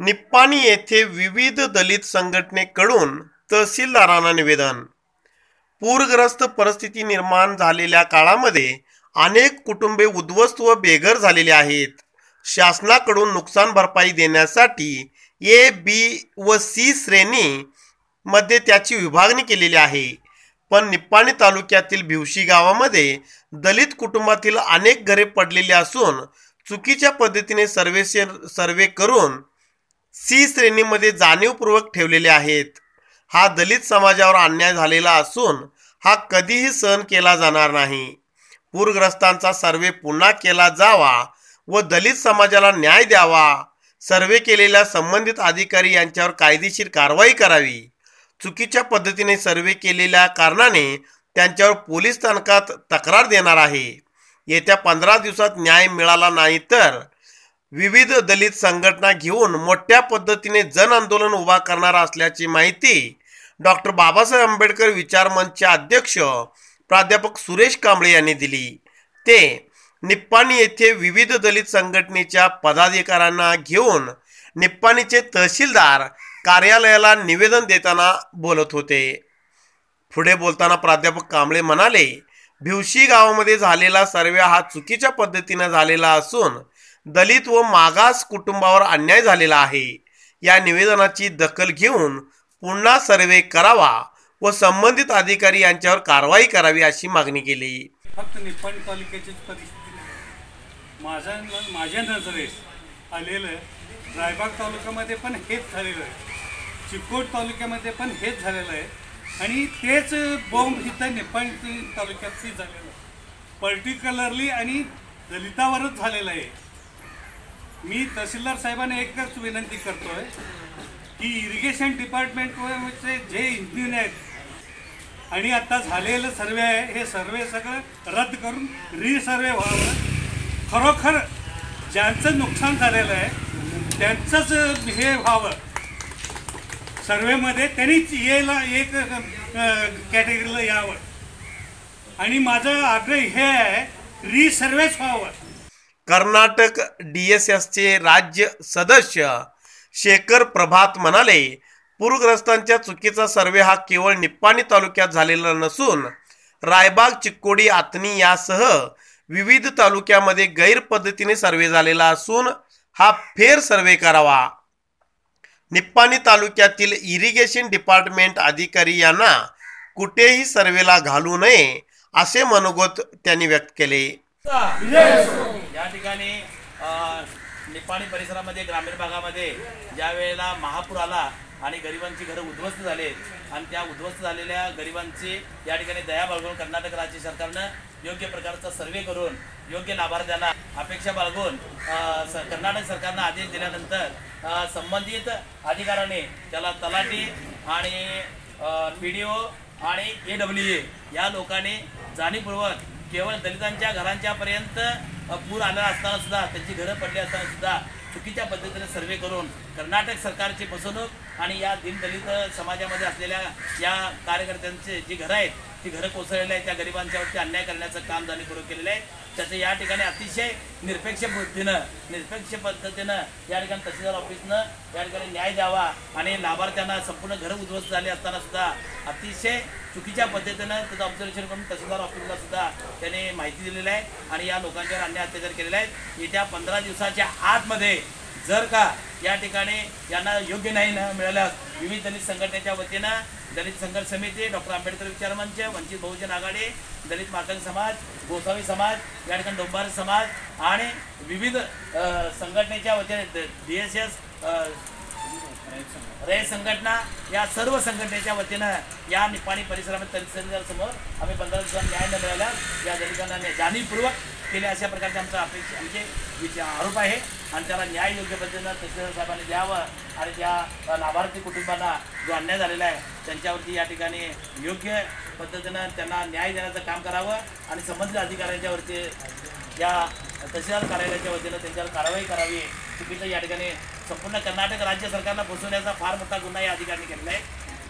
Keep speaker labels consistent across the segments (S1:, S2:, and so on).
S1: निप्पाणी येथे विविध दलित संघटनेकडून तहसीलदारांना निवेदन. पूरग्रस्त परिस्थिती निर्माण झालेल्या काळामध्ये अनेक कुटुंबे उद्ध्वस्त व बेघर झालेले आहेत. शासनाकडून नुकसान भरपाई देण्यासाठी ए बी व सी श्रेणी मध्ये त्याची विभागणी केलेली आहे. पण निप्पाणी तालुक्यातील भिवशी गावामध्ये दलित कुटुंबातील अनेक घरे पडलेली असून चुकीच्या पद्धतीने सर्वे सर्वे करून सी श्रेणीमध्ये जाणीवपूर्वक ठेवलेले आहेत. हा दलित समाजावर अन्याय झालेला असून हा कधीही सहन केला जाणार नाही. पूरग्रस्तांचा सर्वे पुन्हा केला जावा व दलित समाजाला न्याय द्यावा. सर्वे केलेल्या संबंधित अधिकारी यांच्यावर कायदेशीर कारवाई करावी. चुकीच्या पद्धतीने सर्वे केलेल्या कारणाने त्यांच्यावर पोलीस स्थानकात तक्रार देणार आहे. येत्या पंधरा दिवसात न्याय मिळाला नाही तर विविध दलित संघटना घेऊन मोठ्या पद्धतीने जन आंदोलन उभा करणार असल्याची माहिती डॉक्टर बाबासाहेब आंबेडकर विचार मंचचे अध्यक्ष प्राध्यापक सुरेश कांबळे यांनी दिली. ते निप्पाणी येथे विविध दलित संघटनेच्या पदाधिकाऱ्यांना घेऊन निप्पाणीचे तहसीलदार कार्यालयाला निवेदन देताना बोलत होते. पुढे बोलताना प्राध्यापक कांबळे म्हणाले भिवशी गावामध्ये झालेला सर्वे हा चुकीच्या पद्धतीने झालेला असून दलित व मागास कुटुंबावर अन्याय झालेला आहे. या निवेदनाची दखल घेऊन पुन्हा सर्वे करावा व संबंधित अधिकारी यांच्यावर कारवाई करावी अशी मागणी केली.
S2: फक्त निपाणी तालुक्याचीच परिस्थिती माझ्या माझ्या नजरेस आलेलं रायबाग तालुक्यामध्ये पण हेच झालेलं आहे. चिकोट तालुक्यामध्ये पण हेच झालेलं आहे. आणि तेच बॉम्ब इथं निपाणी तालुक्यातही झालेलं आहे. पर्टिक्युलरली आणि दलितावरच झालेलं आहे. मी तहसीलदार साहेबांना एकच विनंती करतो आहे की इरिगेशन डिपार्टमेंटचे जे इंजिनियर आहेत आणि आता झालेलं सर्वे आहे हे सर्वे सगळं रद्द करून रिसर्वे व्हावं. खरोखर ज्यांचं नुकसान झालेलं आहे त्यांचंच हे व्हावं. सर्वेमध्ये त्यांनीच यायला एक कॅटेगरीला यावं. आणि माझं आग्रह हे आहे रिसर्वेच व्हावं.
S1: कर्नाटक डी एस एसचे राज्य सदस्य शेखर प्रभात म्हणाले पूरग्रस्तांच्या चुकीचा सर्वे हा केवळ निप्पाणी तालुक्यात झालेला नसून रायबाग चिक्कोडी आतनी यासह विविध तालुक्यामध्ये गैरपद्धतीने सर्वे झालेला असून हा फेर सर्वे करावा. निप्पाणी तालुक्यातील इरिगेशन डिपार्टमेंट अधिकारी यांना कुठेही सर्वेला घालू नये असे मनोगत त्यांनी व्यक्त केले.
S3: या ठिकाणी निपाणी परिसरामध्ये ग्रामीण भागामध्ये ज्या वेळेला महापूर आला आणि गरिबांची घरं उद्ध्वस्त झाले आणि त्या उद्ध्वस्त झालेल्या गरिबांची या ठिकाणी दया बाळगून कर्नाटक राज्य सरकारनं योग्य प्रकारचा सर्वे करून योग्य लाभार्थ्यांना अपेक्षा बाळगून स- कर्नाटक सरकारनं आदेश दिल्यानंतर संबंधित अधिकाऱ्याने त्याला तलाठी आणि पी डी ओ आणि ए डब्ल्यू ए या लोकांनी जाणीवपूर्वक केवळ दलितांच्या घरांच्या पर्यंत पूर आला असताना सुद्धा त्यांची घरं पडली असताना सुद्धा चुकीच्या पद्धतीने सर्वे करून कर्नाटक सरकारची फसवणूक आणि या दिनदलित समाजामध्ये असलेल्या या कार्यकर्त्यांचे जी घरं आहेत ती घरं कोसळलेली आहेत त्या गरिबांच्यावरती अन्याय करण्याचं काम जाणीवपूर्वक केलेलं आहे. त्याचं या ठिकाणी अतिशय निरपेक्ष बुद्धीनं निरपेक्ष पद्धतीनं या ठिकाणी तहसीलदार ऑफिसनं या ठिकाणी न्याय द्यावा आणि लाभार्थ्यांना संपूर्ण घरं उद्ध्वस्त झाले असताना सुद्धा अतिशय चुकीच्या पद्धतीनं त्याचं ऑब्झर्वेशन करून तहसीलदार ऑफिसला सुद्धा त्याने माहिती दिलेली आहे. आणि या लोकांच्यावर अन्याय अत्याचार केलेले आहेत. येत्या पंधरा दिवसाच्या आतमध्ये जर का या ठिकाणी यांना योग्य नाही न मिळाल्यास विविध दलित संघटनेच्या वतीनं दलित संघर्ष समिती डॉक्टर आंबेडकर विचार मंच वंचित बहुजन आघाडी दलित मातंग समाज गोसावी समाज या ठिकाणी डोंबार समाज आणि विविध संघटनेच्या वतीने डी एस एस रयत संघटना या सर्व संघटनेच्या वतीनं या निपाणी परिसरामध्ये दलित समोर आम्ही पंधरा दिवसांना न्याय न मिळाल्यास या दलितांना जाणीवपूर्वक केले अशा प्रकारचे आमचा अपेक्षा आमचे विचार आरोप आहे. आणि त्याला न्याय योग्य पद्धतीनं तहसीलदार साहेबांनी द्यावं आणि त्या लाभार्थी कुटुंबांना जो अन्याय झालेला आहे त्यांच्यावरती या ठिकाणी योग्य पद्धतीनं त्यांना न्याय देण्याचं काम करावं आणि संबंधित अधिकाऱ्यांच्यावरती या तहसीलदार कार्यालयाच्या वतीनं त्यांच्यावर कारवाई करावी. चुकीचं या ठिकाणी संपूर्ण कर्नाटक राज्य सरकारला फसवण्याचा फार मोठा गुन्हा या अधिकाऱ्यांनी केलेला आहे.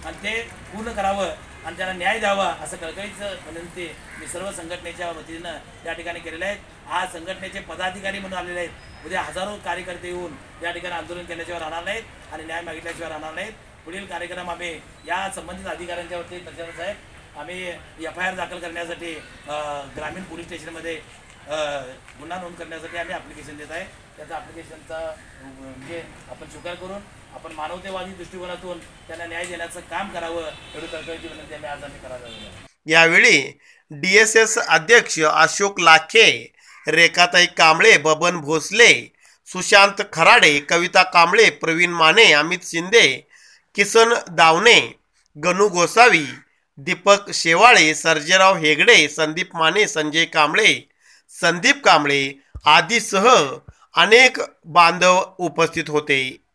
S3: आणि ते पूर्ण करावं आणि त्यांना न्याय द्यावा असं कळकळीचं विनंती मी सर्व संघटनेच्या वतीनं त्या ठिकाणी केलेल्या आहेत आज संघटनेचे पदाधिकारी म्हणून आलेले आहेत. उद्या हजारो कार्यकर्ते येऊन या ठिकाणी आंदोलन केल्याशिवाय राहणार नाहीत आणि न्याय मागितल्याशिवाय राहणार नाहीत. पुढील कार्यक्रम आम्ही या संबंधित अधिकाऱ्यांच्यावरती प्रचारच आहे. आम्ही एफ आय आर दाखल करण्यासाठी ग्रामीण पोलीस स्टेशनमध्ये गुन्हा नोंद करण्यासाठी आम्ही ॲप्लिकेशन देत आहे. त्याचा ॲप्लिकेशनचा म्हणजे आपण स्वीकार करून आपण मानवतेवादी दृष्टिकोनातून त्यांना न्याय देण्याचं काम करावं एवढी कळकळीची विनंती आम्ही आज आम्ही करायला
S1: यावेळी डी एस एस अध्यक्ष अशोक लाखे रेखाताई कांबळे बबन भोसले सुशांत खराडे कविता कांबळे प्रवीण माने अमित शिंदे किसन दावणे गणू गोसावी दीपक शेवाळे सर्जेराव हेगडे संदीप माने संजय कांबळे संदीप कांबळे आदीसह अनेक बांधव उपस्थित होते.